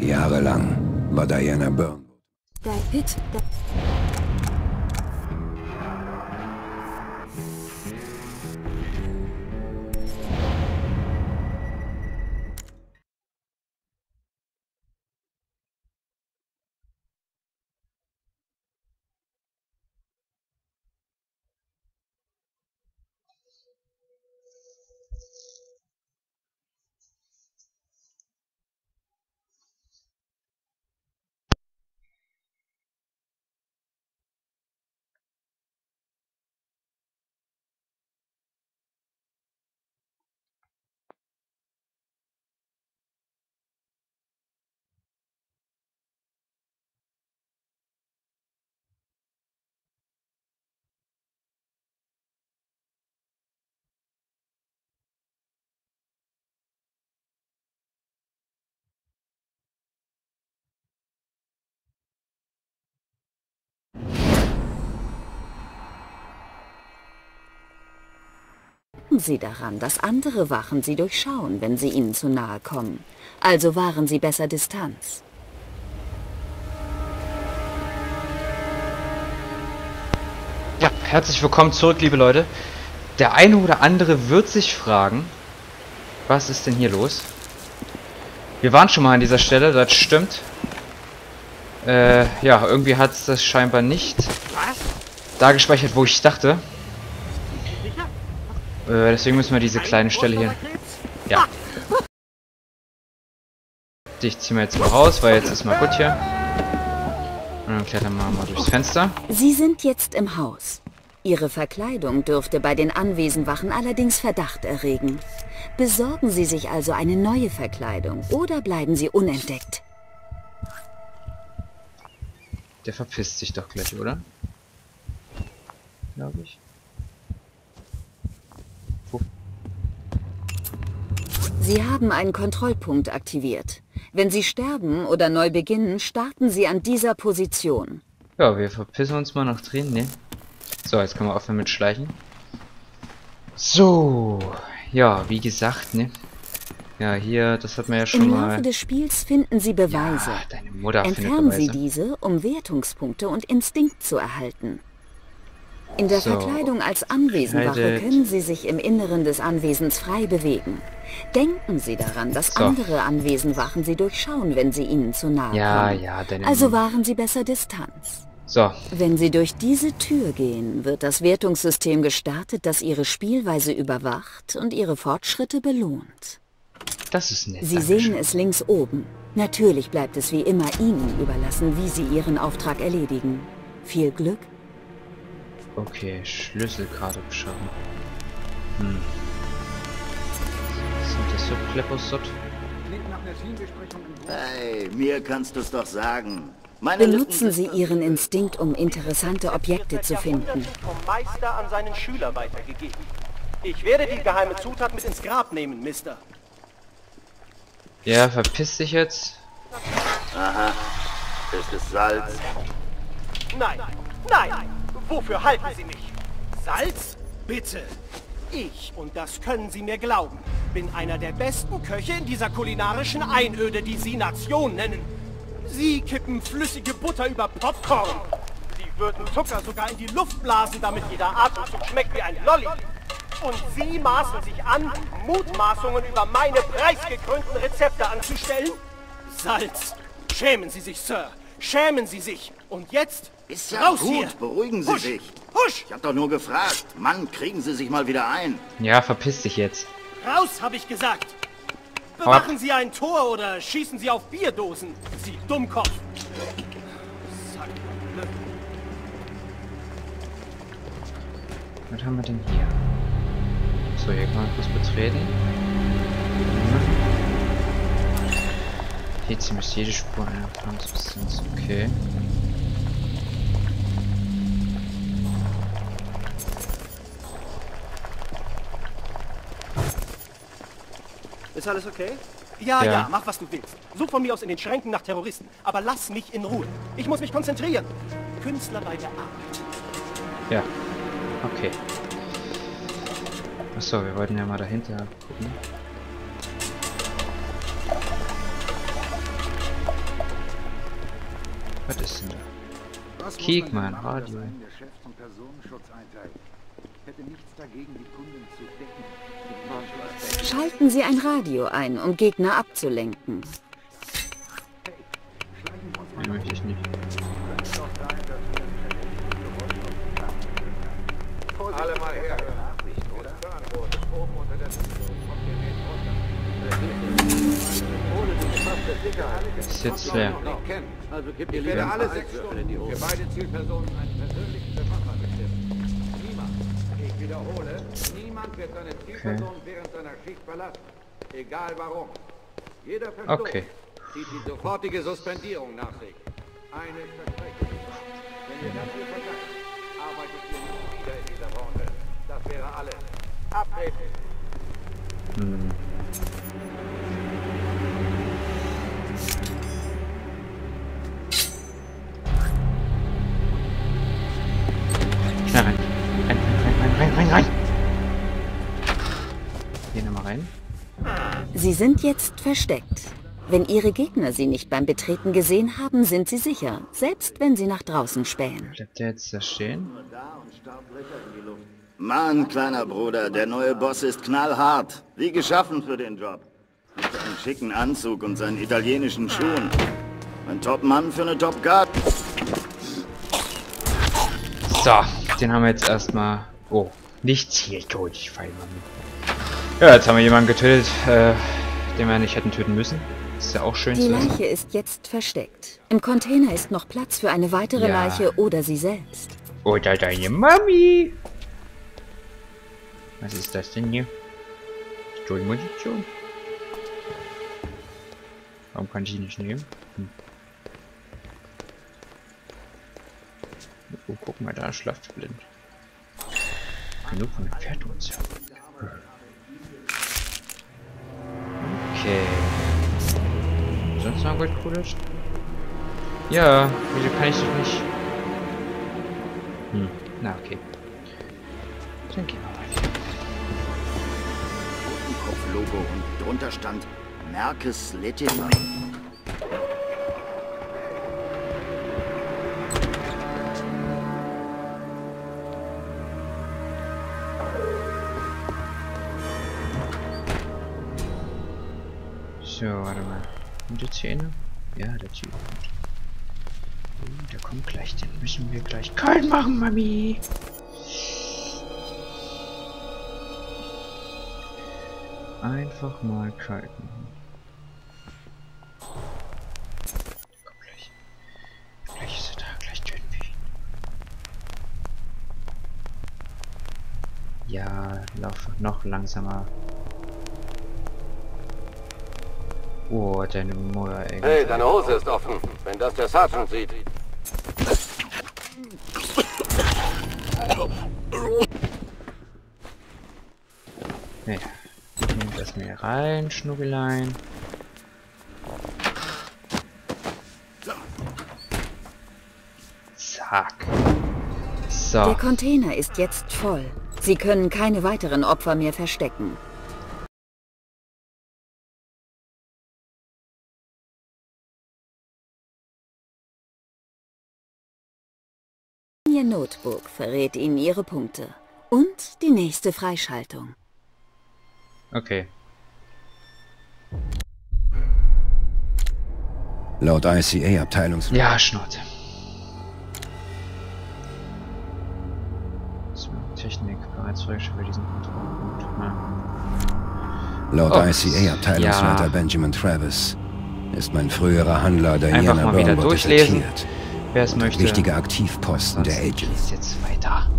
Jahrelang war Diana Byrne. David, da Denken Sie daran, dass andere Wachen Sie durchschauen, wenn Sie ihnen zu nahe kommen. Also wahren Sie besser Distanz. Ja, herzlich willkommen zurück, liebe Leute. Der eine oder andere wird sich fragen, was ist denn hier los? Wir waren schon mal an dieser Stelle, das stimmt. Äh, ja, irgendwie hat es das scheinbar nicht da gespeichert, wo ich dachte. Äh, deswegen müssen wir diese kleine Stelle hier... Ja. Ich ziehe mir jetzt mal raus, weil jetzt ist mal gut hier. Und dann klettern wir mal durchs Fenster. Sie sind jetzt im Haus. Ihre Verkleidung dürfte bei den Anwesenwachen allerdings Verdacht erregen. Besorgen Sie sich also eine neue Verkleidung oder bleiben Sie unentdeckt. Der verpisst sich doch gleich, oder? Glaube ich. Sie haben einen Kontrollpunkt aktiviert. Wenn Sie sterben oder neu beginnen, starten Sie an dieser Position. Ja, wir verpissen uns mal nach drin, ne? So, jetzt können wir aufhören mit Schleichen. So, ja, wie gesagt, ne? Ja, hier, das hat man ja schon Im mal... Laufe des Spiels finden Sie Beweise. Ja, deine Mutter Entfernen findet Sie Beweise. diese, um Wertungspunkte und Instinkt zu erhalten. In der Verkleidung als Anwesenwache können Sie sich im Inneren des Anwesens frei bewegen. Denken Sie daran, dass So. andere Anwesenwachen Sie durchschauen, wenn Sie ihnen zu nahe Ja, kommen. ja, deine... Also wahren Sie besser Distanz. So, Wenn Sie durch diese Tür gehen, wird das Wertungssystem gestartet, das Ihre Spielweise überwacht und Ihre Fortschritte belohnt. das ist nett. Sie Dankeschön. sehen es links oben. Natürlich bleibt es wie immer Ihnen überlassen, wie Sie Ihren Auftrag erledigen. Viel Glück. Okay, Schlüsselkarte beschaffen. Hm. Sind das so Kleppersott? Hey, mir kannst du's doch sagen. Meine Benutzen Sie Ihren Instinkt, um interessante Objekte zu finden. Vom Meister an seinen Schüler weitergegeben. Ich werde die geheime Zutat mit ins Grab nehmen, Mister. Ja, verpiss dich jetzt. Ist es Salz? Nein, nein, wofür halten Sie mich? Salz? Bitte. Ich, und das können Sie mir glauben, bin einer der besten Köche in dieser kulinarischen Einöde, die Sie Nation nennen. Sie kippen flüssige Butter über Popcorn. Sie würden Zucker sogar in die Luft blasen, damit jeder Atemzug schmeckt wie ein Lolli. Und Sie maßen sich an, Mutmaßungen über meine preisgekrönten Rezepte anzustellen? Salz. Schämen Sie sich, Sir. Schämen Sie sich. Und jetzt Ist ja raus gut, hier. beruhigen Sie Husch, sich. Husch, Ich hab doch nur gefragt. Mann, kriegen Sie sich mal wieder ein. Ja, verpiss dich jetzt. raus, habe ich gesagt. Bewachen Sie ein Tor oder schießen Sie auf Bierdosen, Sie Dummkopf. Was haben wir denn hier? So, hier kann man kurz betreten. Hier ziemlich jede Spur einer Pflanzensubstanz. Okay. Ist alles okay? Ja, Ja. ja, mach was du willst. Such von mir aus in den Schränken nach Terroristen. Aber lass mich in Ruhe. Ich muss mich konzentrieren. Künstler bei der Arbeit. Ja. Okay. Achso, wir wollten ja mal dahinter gucken. Was ist denn da? Kiek mal, Radio. Der Chef zum Personenschutz einteilt. Hätte nichts dagegen, die Kunden zu decken. Schalten Sie ein Radio ein, um Gegner abzulenken. Nee, möchte ich nicht. Alle mal her. Ist jetzt leer. Also gib dir lieber alle sechs Stunden für beide Zielpersonen einen persönlichen wiederhole, niemand wird seine Zielperson während seiner Schicht verlassen. Egal warum. Jeder Verstoß Okay. zieht die sofortige Suspendierung nach sich. Eine Versprechung. Wenn ihr das hier verkackt, arbeitet ihr nie wieder in dieser Branche. Das wäre alles. Abtreten. Hm. Sie sind jetzt versteckt. Wenn Ihre Gegner Sie nicht beim Betreten gesehen haben, sind Sie sicher, selbst wenn Sie nach draußen spähen. Bleibt der jetzt da stehen? Mann, kleiner Bruder, der neue Boss ist knallhart. Wie geschaffen für den Job. Mit seinem schicken Anzug und seinen italienischen Schuhen. Ein Top-Mann für eine Top-Guard. So, den haben wir jetzt erstmal... Oh, nichts hier tot, ich fall mal mit. Ja, jetzt haben wir jemanden getötet, äh, den wir nicht hätten töten müssen. Ist ja auch schön Die. Leiche ist jetzt versteckt. Im Container ist noch Platz für eine weitere Ja. Leiche oder Sie selbst. Oder deine Mami. Was ist das denn hier? Stuhlmunition. Warum kann ich die nicht nehmen? Hm. Oh, guck mal, da schlaft blind. Genug von Pferd uns ja. Okay. Sonst noch was Cooles? Ja, wieso kann ich das nicht? Hm, na okay. Dann gehen wir mal wieder. Kopflogo und drunter stand Merkes Letifer. So, warte mal. Und die Zähne? Ja, der Typ. Oh, der kommt gleich. Den müssen wir gleich kalt machen, Mami. Einfach mal kalt machen. Komm gleich. Gleich ist er da. Gleich töten wir ihn. Ja, lauf noch langsamer. Oh, deine Mutter, ey. Hey, deine Hose ist offen, wenn das der Sergeant sieht. Nee. Ich nehme das mir rein, Schnuggelein. Zack. Der So. Container ist jetzt voll. Sie können keine weiteren Opfer mehr verstecken. Ihr Notebook verrät Ihnen Ihre Punkte. Und die nächste Freischaltung. Okay. Laut ICA-Abteilungs... Ja. So, Technik bereits für diesen Kontroll. Gut, na. Laut Oh, ICA-Abteilungsleiter ja. Benjamin Travis ist mein früherer Handler Diana mal wieder Burnwood durchlesen, desertiert. Wer es möchte. Wichtige Aktivposten der geht's jetzt weiter?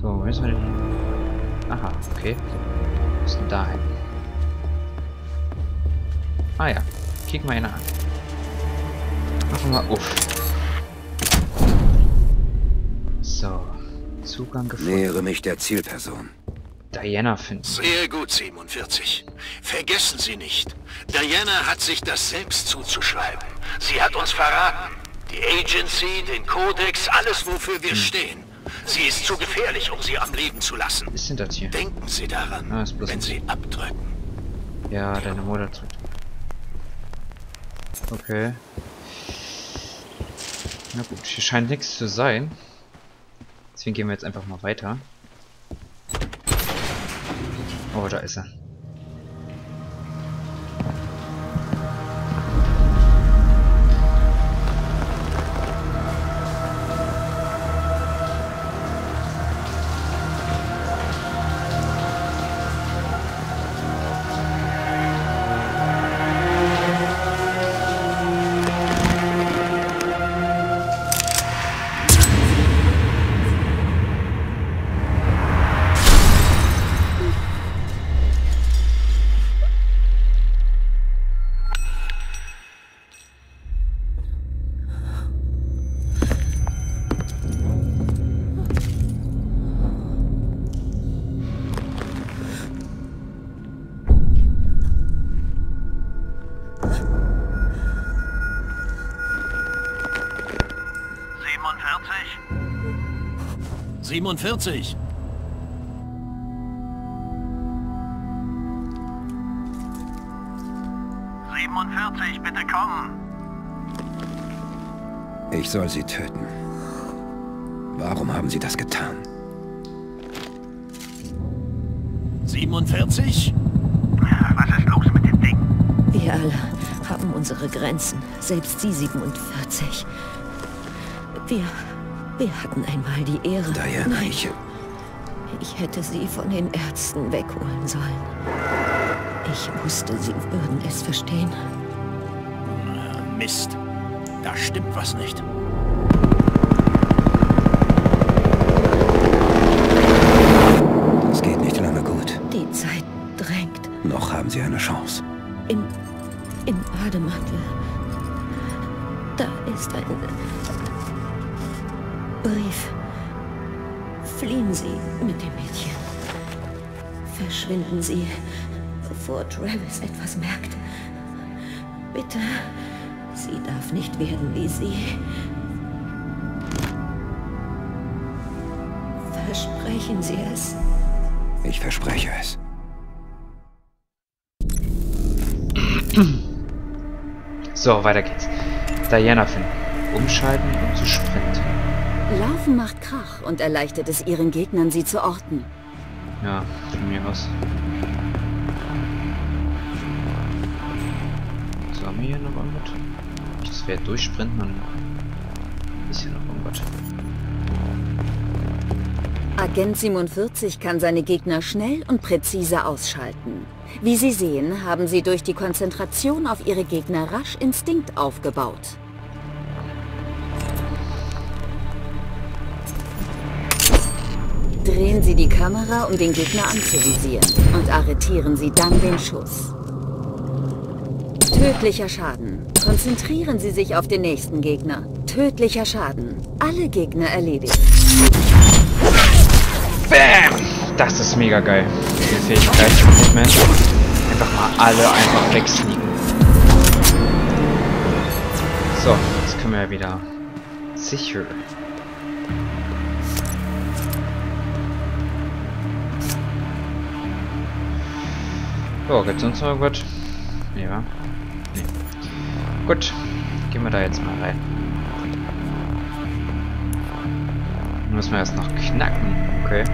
So, wo müssen wir denn? Aha, okay. Ist denn da hin? Ah ja, kick mal einer an. Machen wir auf. So, Zugang gefunden. Nähere mich der Zielperson. Diana finden. Sehr gut, 47. Vergessen Sie nicht, Diana hat sich das selbst zuzuschreiben. Sie hat uns verraten. Die Agency, den Kodex, alles, wofür wir stehen. Sie ist zu gefährlich, um sie am Leben zu lassen. Was ist denn das hier? Denken Sie daran, Ah, wenn Sie abdrücken. Ja, deine Mutter tut. Okay. Na gut, hier scheint nichts zu sein. Deswegen gehen wir jetzt einfach mal weiter. Oh, da ist er. 47. Siebenundvierzig, bitte kommen. Ich soll sie töten. Warum haben Sie das getan? 47? Was ist los mit dem Ding? Wir alle haben unsere Grenzen, selbst Sie 47. Wir wir hatten einmal die Ehre. Diana, Nein. ich... Ich hätte sie von den Ärzten wegholen sollen. Ich wusste, sie würden es verstehen. Mist. Da stimmt was nicht. Fliehen Sie mit dem Mädchen. Verschwinden Sie, bevor Travis etwas merkt. Bitte, sie darf nicht werden wie Sie. Versprechen Sie es. Ich verspreche es. So, weiter geht's. Diana finden. Umschalten, um zu sprinten. Laufen macht Krach und erleichtert es ihren Gegnern, sie zu orten. Ja, von mir aus. So, haben wir hier noch irgendwas? Das wäre durchsprinten und ist hier noch irgendwas. Agent 47 kann seine Gegner schnell und präzise ausschalten. Wie Sie sehen, haben sie durch die Konzentration auf ihre Gegner rasch Instinkt aufgebaut. Drehen Sie die Kamera, um den Gegner anzuvisieren und arretieren Sie dann den Schuss. Tödlicher Schaden. Konzentrieren Sie sich auf den nächsten Gegner. Tödlicher Schaden. Alle Gegner erledigt. Bam! Das ist mega geil. Die Fähigkeit Hitman. Einfach mal alle einfach wegsneaken. So, jetzt können wir ja wieder sicher So, gibt's sonst noch irgendwas? Ja. Nee. Gut. Gehen wir da jetzt mal rein. Müssen wir erst noch knacken. Okay.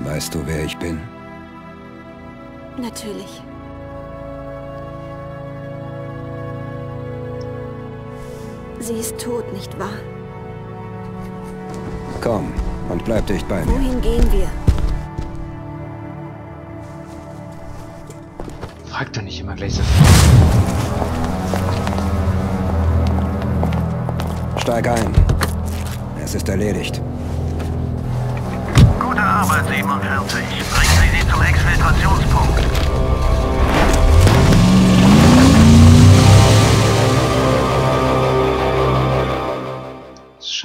Weißt du, wer ich bin? Natürlich. Sie ist tot, nicht wahr? Komm und bleib dicht bei mir. Wohin gehen wir? Frag doch nicht immer gleich so Steig ein. Es ist erledigt. Gute Arbeit, 47. Bringen Sie sie zum Exfiltrationspunkt.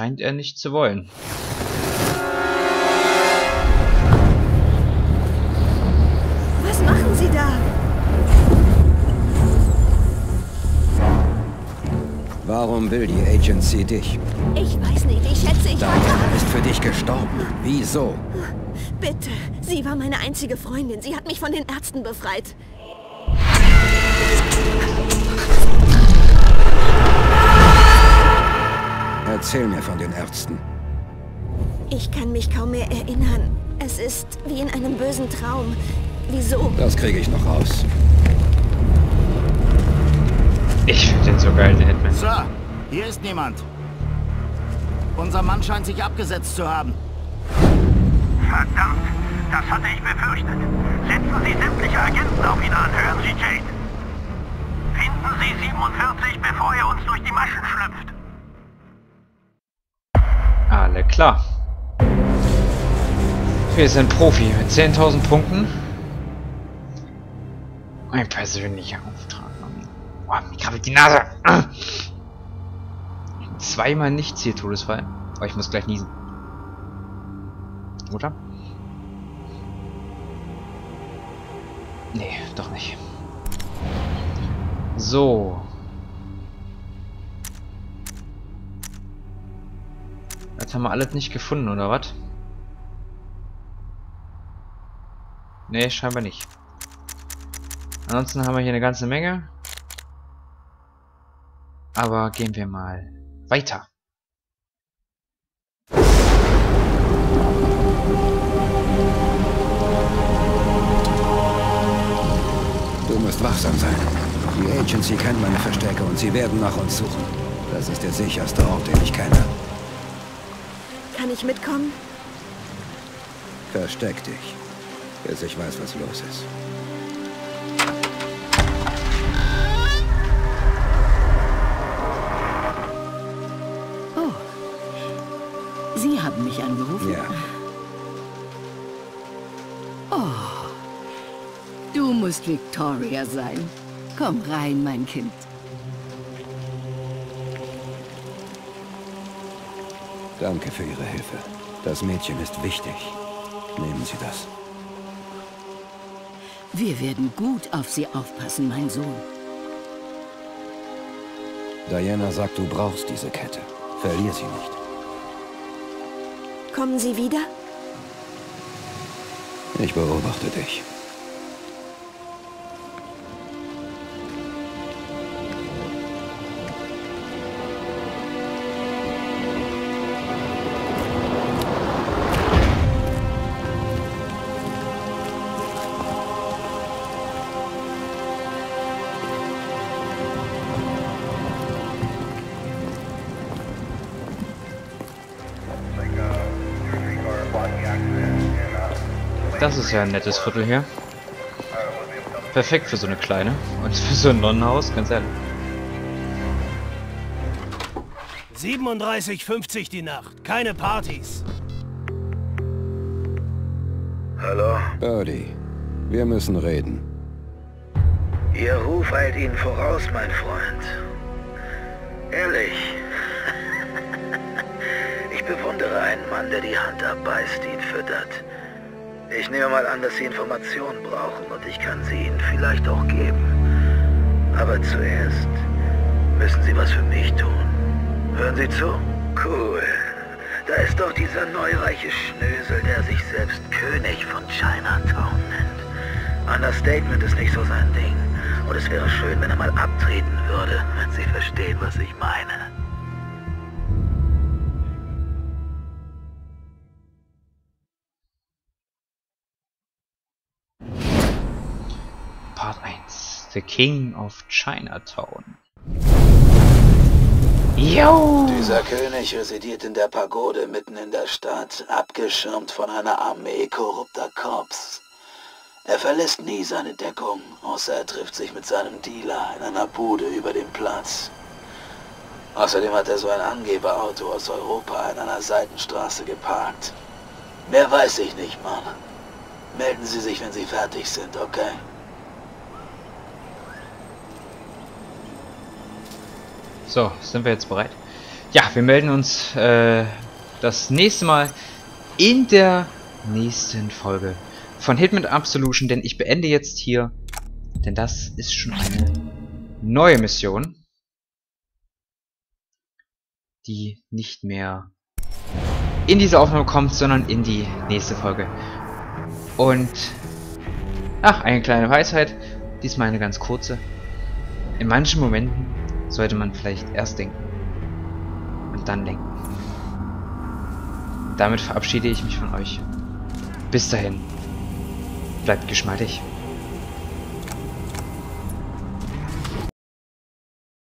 Scheint er nicht zu wollen. Was machen Sie da? Warum will die Agency dich? Ich weiß nicht, ich schätze, ich Diana ist für dich gestorben. Wieso? Bitte, sie war meine einzige Freundin. Sie hat mich von den Ärzten befreit. Erzähl mir von den Ärzten. Ich kann mich kaum mehr erinnern. Es ist wie in einem bösen Traum. Wieso? Das kriege ich noch raus. Ich finde den so geil, den Hitman. Sir, hier ist niemand. Unser Mann scheint sich abgesetzt zu haben. Verdammt, das hatte ich befürchtet. Setzen Sie sämtliche Agenten auf ihn an, hören Sie, Jade. Finden Sie 47, bevor er uns durch die Maschen schlüpft. Alle klar. Wir sind Profi mit 10.000 Punkten. Ein persönlicher Auftrag. Boah, mir krabbelt die Nase. Zweimal nicht Zieltodesfall. Aber ich muss gleich niesen. Oder? Nee, doch nicht. So. Jetzt haben wir alles nicht gefunden, oder was? Nee, scheinbar nicht. Ansonsten haben wir hier eine ganze Menge. Aber gehen wir mal weiter. Du musst wachsam sein. Die Agency kennt meine Verstecke und sie werden nach uns suchen. Das ist der sicherste Ort, den ich kenne. Kann ich mitkommen? Versteck dich, bis ich weiß, was los ist. Oh. Sie haben mich angerufen? Ja, Oh. Du musst Victoria sein. Komm rein, mein Kind. Danke für Ihre Hilfe. Das Mädchen ist wichtig. Nehmen Sie das. Wir werden gut auf sie aufpassen, mein Sohn. Diana sagt, du brauchst diese Kette. Verlier sie nicht. Kommen Sie wieder? Ich beobachte dich. Das ist ja ein nettes Viertel hier. Perfekt für so eine kleine. Und für so ein Nonnenhaus, ganz ehrlich. 37,50 die Nacht. Keine Partys. Hallo? Birdie, wir müssen reden. Ihr Ruf eilt Ihnen voraus, mein Freund. Ehrlich. Ich bewundere einen Mann, der die Hand abbeißt, die ihn füttert. Ich nehme mal an, dass Sie Informationen brauchen und ich kann sie Ihnen vielleicht auch geben. Aber zuerst müssen Sie was für mich tun. Hören Sie zu? Cool. Da ist doch dieser neureiche Schnösel, der sich selbst König von Chinatown nennt. Understatement ist nicht so sein Ding. Und es wäre schön, wenn er mal abtreten würde, wenn Sie verstehen, was ich meine. The King of Chinatown. Yo! Dieser König residiert in der Pagode mitten in der Stadt, abgeschirmt von einer Armee korrupter Cops. Er verlässt nie seine Deckung, außer er trifft sich mit seinem Dealer in einer Bude über dem Platz. Außerdem hat er so ein Angeberauto aus Europa in einer Seitenstraße geparkt. Mehr weiß ich nicht, Mann. Melden Sie sich, wenn Sie fertig sind, okay? So, sind wir jetzt bereit? Ja, wir melden uns äh, das nächste Mal in der nächsten Folge von Hitman Absolution, denn ich beende jetzt hier, denn das ist schon eine neue Mission. die nicht mehr in diese Aufnahme kommt, sondern in die nächste Folge. Und, ach, eine kleine Weisheit, diesmal eine ganz kurze. In manchen Momenten sollte man vielleicht erst denken und dann denken. Damit verabschiede ich mich von euch. Bis dahin, bleibt geschmeidig.